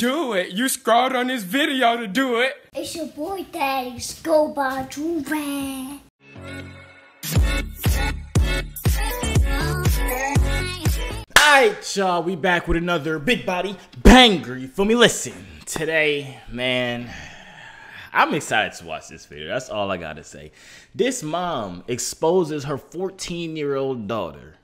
Do it. You scrolled on this video to do it. It's your boy Daddy Scuba Juve. Alright, y'all, we back with another big body banger. You feel me? Listen, today, man, I'm excited to watch this video. That's all I gotta say. This mom exposes her 14 year old daughter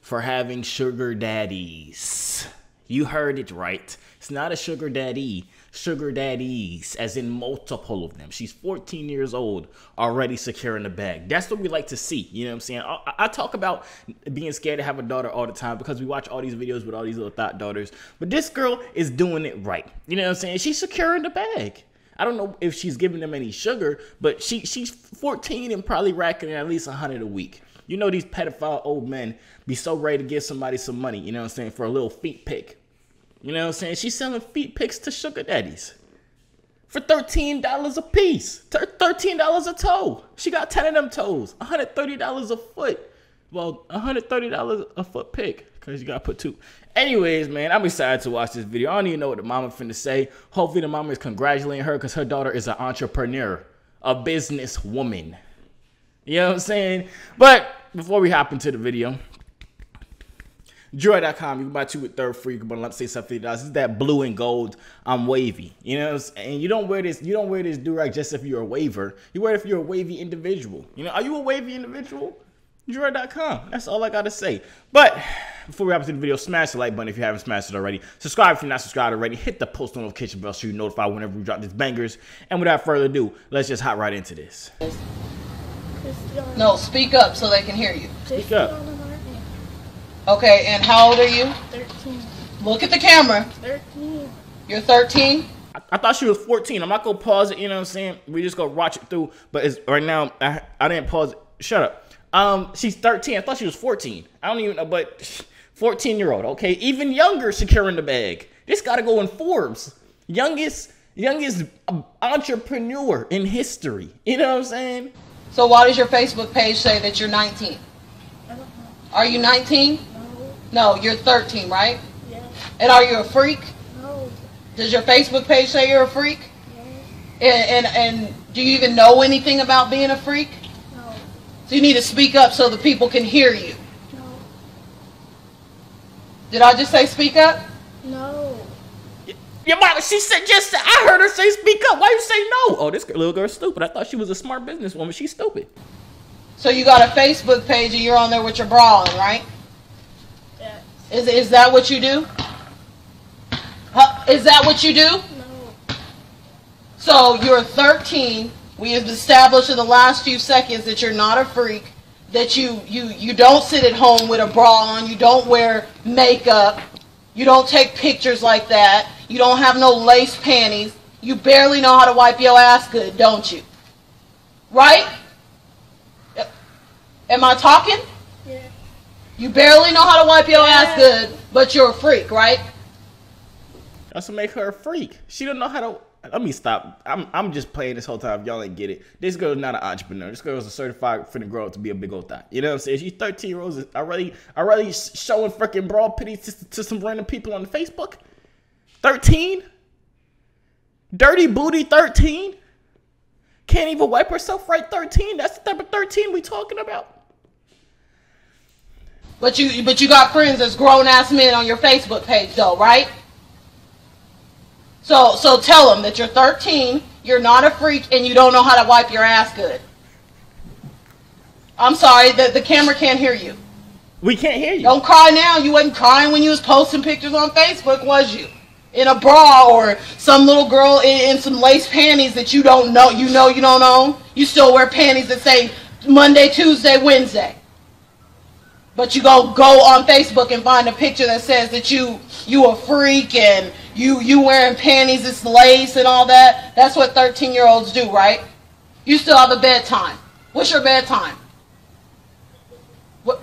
for having sugar daddies. You heard it right. It's not a sugar daddy, sugar daddies, as in multiple of them. She's 14 years old, already securing the bag. That's what we like to see. You know what I'm saying? I, I talk about being scared to have a daughter all the time because we watch all these videos with all these little thought daughters. But this girl is doing it right. You know what I'm saying? She's securing the bag. I don't know if she's giving them any sugar, but she she's 14 and probably racking at least 100 a week. You know these pedophile old men be so ready to give somebody some money, you know what I'm saying, for a little feet pick. You know what I'm saying? She's selling feet pics to sugar daddies for $13 a piece. $13 a toe. She got 10 of them toes. $130 a foot. Well, $130 a foot pick because you got to put two. Anyways, man, I'm excited to watch this video. I don't even know what the mama finna say. Hopefully the mama is congratulating her because her daughter is an entrepreneur, a business woman. You know what I'm saying? But before we hop into the video, Joorag.com, you can buy two with third free. You can buy let's say something dollars. It's that blue and gold. I'm wavy. You know, and you don't wear this. You don't wear this durag just if you're a waver. You wear it if you're a wavy individual. You know, are you a wavy individual? Joorag.com. That's all I gotta say. But before we hop into the video, smash the like button if you haven't smashed it already. Subscribe if you're not subscribed already. Hit the post notification bell so you're notified whenever we drop these bangers. And without further ado, let's just hop right into this. No, speak up so they can hear you. Speak up. Okay, and how old are you? 13. Look at the camera. 13. You're 13? I, I thought she was 14. I'm not gonna pause it, you know what I'm saying? We just gonna watch it through. But it's right now I, I didn't pause it. Shut up. Um, she's 13. I thought she was 14. I don't even know, but 14 year old, okay? Even younger securing the bag. This gotta go in Forbes. Youngest youngest entrepreneur in history. You know what I'm saying? So why does your Facebook page say that you're 19? Are you 19? No. No, you're 13, right? Yeah. And are you a freak? No. Does your Facebook page say you're a freak? Yes. And, and, and do you even know anything about being a freak? No. So you need to speak up so the people can hear you. No. Did I just say speak up? No. Your mama, she said just I heard her say speak up. Why you say no? Oh, this little girl's stupid. I thought she was a smart businesswoman. She's stupid. So you got a Facebook page and you're on there with your bra on, right? Is, is that what you do? Huh? Is that what you do? No. So you're 13. We have established in the last few seconds that you're not a freak. That you you you don't sit at home with a bra on. You don't wear makeup. You don't take pictures like that. You don't have no lace panties. You barely know how to wipe your ass good, don't you? Right? Am I talking? Yeah. You barely know how to wipe your ass good, but you're a freak, right? That's what make her a freak. She don't know how to. Let me stop. I'm I'm just playing this whole time. Y'all ain't get it. This girl's not an entrepreneur. This girl's a certified finna grow up to be a big old thot. You know what I'm saying? She's 13 years old. Already already showing freaking broad pity to, to some random people on Facebook. 13. Dirty booty 13. Can't even wipe herself right 13. That's the type of 13 we talking about. But you but you got friends as grown ass men on your Facebook page though, right? So so tell them that you're 13, you're not a freak, and you don't know how to wipe your ass good. I'm sorry, the, the camera can't hear you. We can't hear you. Don't cry now. You wasn't crying when you was posting pictures on Facebook, was you? In a bra or some little girl in, in some lace panties that you don't know, you know you don't own. You still wear panties that say Monday, Tuesday, Wednesday. But you go go on Facebook and find a picture that says that you you a freak and you you wearing panties, it's lace and all that. That's what 13 year olds do, right? You still have a bedtime. What's your bedtime? What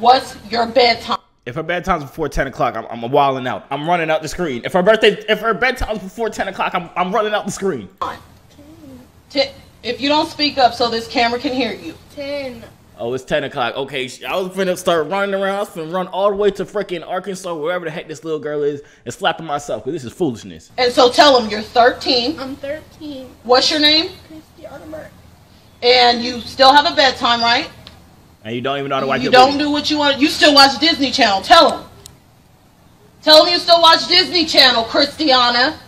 What's your bedtime? If her bedtime's before 10 o'clock, I'm, I'm wilding out. I'm running out the screen. If her birthday, if her bedtime's before 10 o'clock, I'm, I'm running out the screen. T- if you don't speak up so this camera can hear you, 10. Oh, it's 10 o'clock. Okay, I was finna start running around. I was finna run all the way to freaking Arkansas, wherever the heck this little girl is, and slapping myself, because this is foolishness. And so tell them you're 13. I'm 13. What's your name? Christiana Mark. And you still have a bedtime, right? And you don't even know how to wipe you don't booty. do what you want. You still watch Disney Channel. Tell them. Tell them you still watch Disney Channel, Christiana.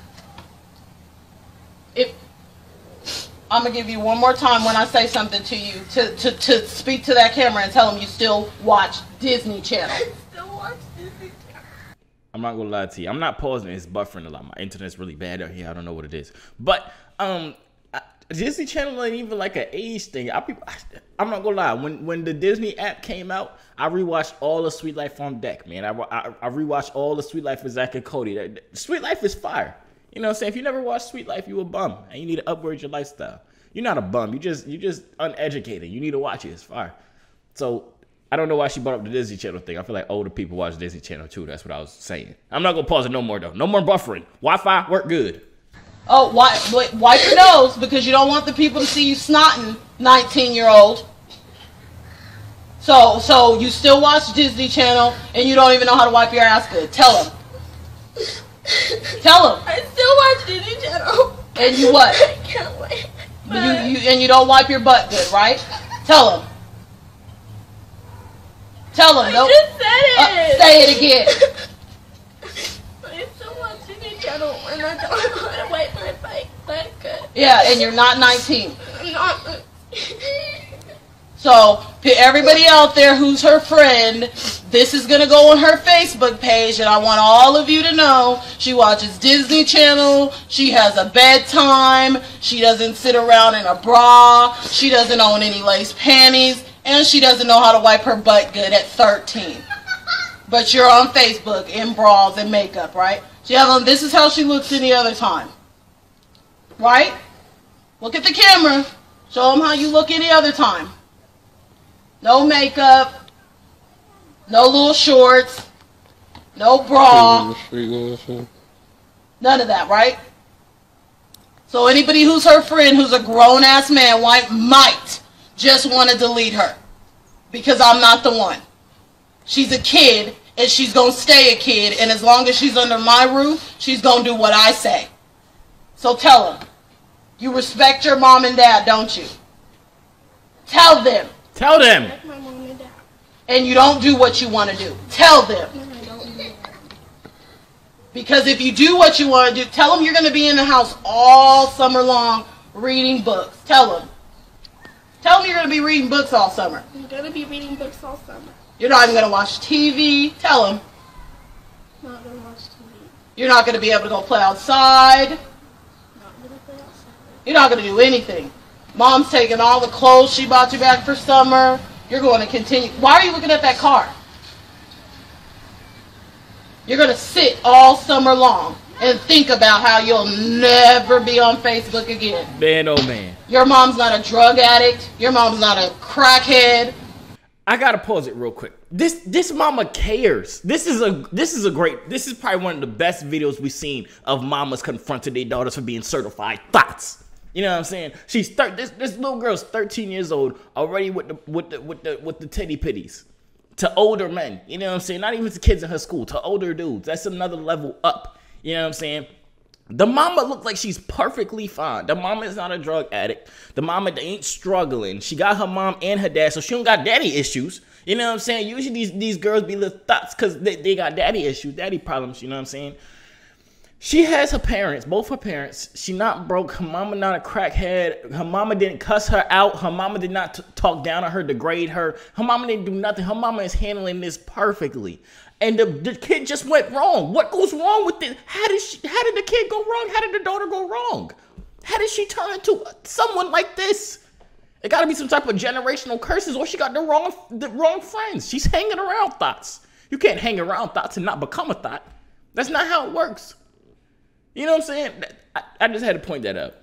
I'm gonna give you one more time when I say something to you to, to, to speak to that camera and tell them you still watch Disney Channel. I still watch Disney Channel. I'm not gonna lie to you. I'm not pausing. It's buffering a lot. My internet's really bad out here. I don't know what it is. But um, I, Disney Channel ain't even like an age thing. I be, I'm not gonna lie. When when the Disney app came out, I rewatched all the Suite Life on Deck. Man, I I, I rewatched all the Suite Life with Zack and Cody. Suite Life is fire. You know saying? If you never watched Suite Life, you a bum, and you need to upgrade your lifestyle. You're not a bum. You just you just uneducated. You need to watch it. It's fire. So I don't know why she brought up the Disney Channel thing. I feel like older people watch Disney Channel too. That's what I was saying. I'm not gonna pause it no more though. No more buffering. Wi-Fi work good. Oh, wipe, wipe- wipe your nose because you don't want the people to see you snotting, 19 year old. So, so you still watch Disney Channel and you don't even know how to wipe your ass good. Tell them. Tell him. I still watch Disney Channel. And you what? I can't wait. You, you and you don't wipe your butt good, right? Tell him. Tell him. I Don't just said uh, it. say it again. I still watch Disney Channel and I don't how to wipe my bike butt good. Yeah, and you're not 19. I'm not. So, to everybody out there who's her friend, this is going to go on her Facebook page, and I want all of you to know she watches Disney Channel, she has a bedtime, she doesn't sit around in a bra, she doesn't own any lace panties, and she doesn't know how to wipe her butt good at 13. But you're on Facebook in bras and makeup, right? She has on, this is how she looks any other time. Right? Look at the camera. Show them how you look any other time. No makeup. No little shorts. No bra. None of that, right? So anybody who's her friend who's a grown ass man might just want to delete her. Because I'm not the one. She's a kid and she's going to stay a kid and as long as she's under my roof, she's going to do what I say. So tell them. You respect your mom and dad, don't you? Tell them. Tell them. and you don't do what you want to do. Tell them. No, I don't do that. Because if you do what you want to do, tell them you're going to be in the house all summer long reading books. Tell them. Tell them you're going to be reading books all summer. I'm gonna be reading books all summer. You're not even going to watch TV. Tell them. Not gonna watch TV. You're not going to be able to go play outside. Not gonna play outside. You're not going to do anything. Mom's taking all the clothes she bought you back for summer. You're going to continue. Why are you looking at that car? You're going to sit all summer long and think about how you'll never be on Facebook again. Man, oh man. Your mom's not a drug addict. Your mom's not a crackhead. I gotta pause it real quick. This this mama cares. This is a this is a great. This is probably one of the best videos we've seen of mamas confronting their daughters for being certified thoughts. You know what I'm saying? She's thir- this this little girl's 13 years old already with the with the with the with the titty pitties to older men. You know what I'm saying? Not even to kids in her school, to older dudes. That's another level up. You know what I'm saying? The mama looked like she's perfectly fine. The mama is not a drug addict. The mama ain't struggling. She got her mom and her dad, so she don't got daddy issues. You know what I'm saying? Usually these, these girls be little thoughts because they, they got daddy issues, daddy problems, you know what I'm saying? She has her parents, both her parents. She not broke. Her mama not a crackhead. Her mama didn't cuss her out. Her mama did not talk down on her, degrade her. Her mama didn't do nothing. Her mama is handling this perfectly. And the, the kid just went wrong. What goes wrong with it? How did she? How did the kid go wrong? How did the daughter go wrong? How did she turn into someone like this? It got to be some type of generational curses, or she got the wrong the wrong friends. She's hanging around thoughts. You can't hang around thoughts and not become a thought. That's not how it works. You know what I'm saying? I, I just had to point that out.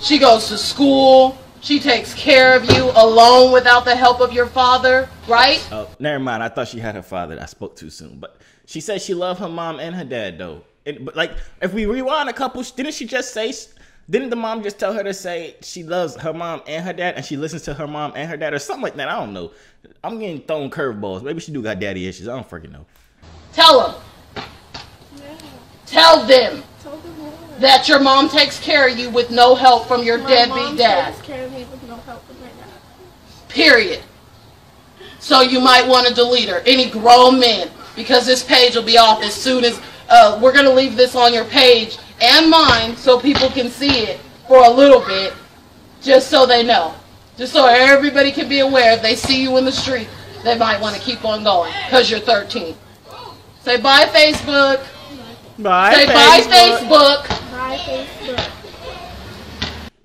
She goes to school. She takes care of you alone without the help of your father, right? Oh, never mind. I thought she had her father. I spoke too soon. But she said she loved her mom and her dad, though. And, but like, if we rewind a couple, didn't she just say Didn't the mom just tell her to say she loves her mom and her dad, and she listens to her mom and her dad, or something like that? I don't know. I'm getting thrown curveballs. Maybe she do got daddy issues. I don't freaking know. Tell them. Tell them Tell them what? that your mom takes care of you with no help from your My mom deadbeat dad. takes care of me with no help from my dad. Period. So you might want to delete her. Any grown men, because this page will be off as soon as uh, we're gonna leave this on your page and mine, so people can see it for a little bit, just so they know, just so everybody can be aware. If they see you in the street, they might want to keep on going because you're 13. Say bye, Facebook. Bye, Say bye, Facebook. Bye, Facebook.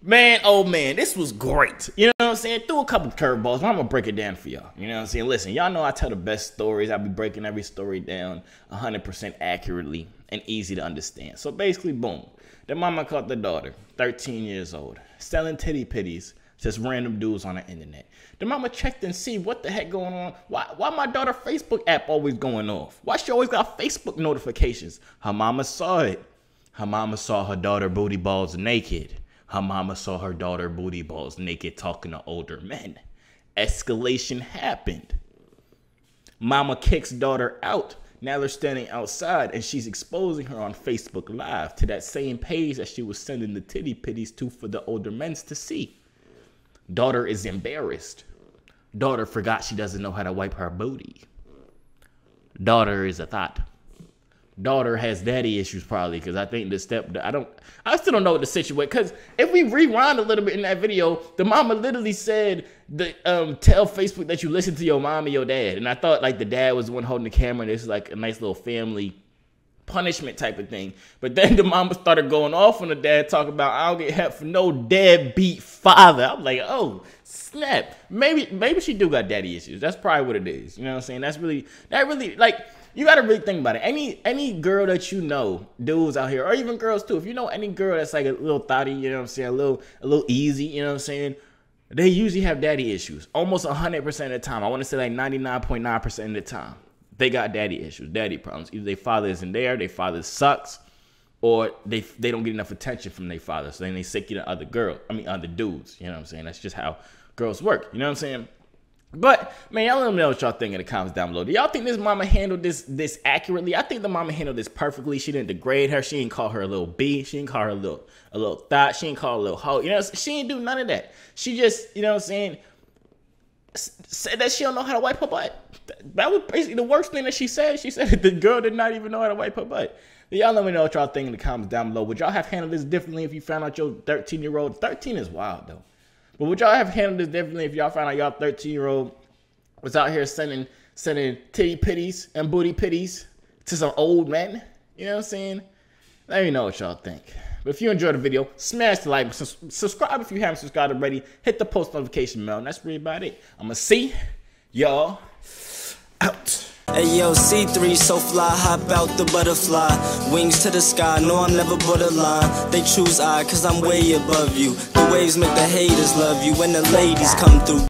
Man, oh man, this was great. You know what I'm saying? Threw a couple curveballs, but I'm gonna break it down for y'all. You know what I'm saying? Listen, y'all know I tell the best stories. I'll be breaking every story down 100% accurately and easy to understand. So basically, boom. The mama caught the daughter, 13 years old, selling titty pitties to just random dudes on the internet. The mama checked and see what the heck going on. Why, why my daughter Facebook app always going off? Why she always got Facebook notifications? Her mama saw it. Her mama saw her daughter booty balls naked. Her mama saw her daughter booty balls naked talking to older men. Escalation happened. Mama kicks daughter out. Now they're standing outside and she's exposing her on Facebook Live to that same page that she was sending the titty pitties to for the older men to see. Daughter is embarrassed. Daughter forgot she doesn't know how to wipe her booty. Daughter is a thought daughter has daddy issues probably because I think the step I don't I still don't know the situation because if we rewind a little bit in that video, the mama literally said the um tell Facebook that you listen to your mom and your dad, and I thought like the dad was the one holding the camera. and This is like a nice little family punishment type of thing. But then the mama started going off on the dad, talking about I don't get help for no deadbeat father. I'm like, oh snap. Maybe maybe she do got daddy issues. That's probably what it is. You know what I'm saying? That's really that really like you gotta really think about it. Any any girl that you know, dudes out here, or even girls too, if you know any girl that's like a little thotty, you know what I'm saying, a little a little easy, you know what I'm saying, they usually have daddy issues. Almost 100% of the time. I want to say like 99.9% of the time. They got daddy issues, daddy problems. Either their father isn't there, their father sucks, or they they don't get enough attention from their father. So then they sick you to other girl. I mean other dudes. You know what I'm saying? That's just how girls work. You know what I'm saying? But man, y'all let me know what y'all think in the comments down below. Do y'all think this mama handled this this accurately? I think the mama handled this perfectly. She didn't degrade her. She didn't call her a little b. She didn't call her a little a little thought. She didn't call her a little hoe. You know, she didn't do none of that. She just, you know what I'm saying, said that she don't know how to wipe her butt. That was basically the worst thing that she said. She said the girl did not even know how to wipe her butt. Y'all let me know what y'all think in the comments down below. Would y'all have handled this differently if you found out your 13 year old? 13 is wild though. But would y'all have handled this differently if y'all found out y'all 13 year old was out here sending sending titty pitties and booty pitties to some old men? You know what I'm saying? Let me know what y'all think. But if you enjoyed the video, smash the like, subscribe if you haven't subscribed already, hit the post notification bell, and that's really about it. I'm gonna see y'all out. Hey yo, C3 so fly, hop out the butterfly. Wings to the sky, no, I'm never borderline. They choose I, cause I'm way above you. The waves make the haters love you when the ladies come through.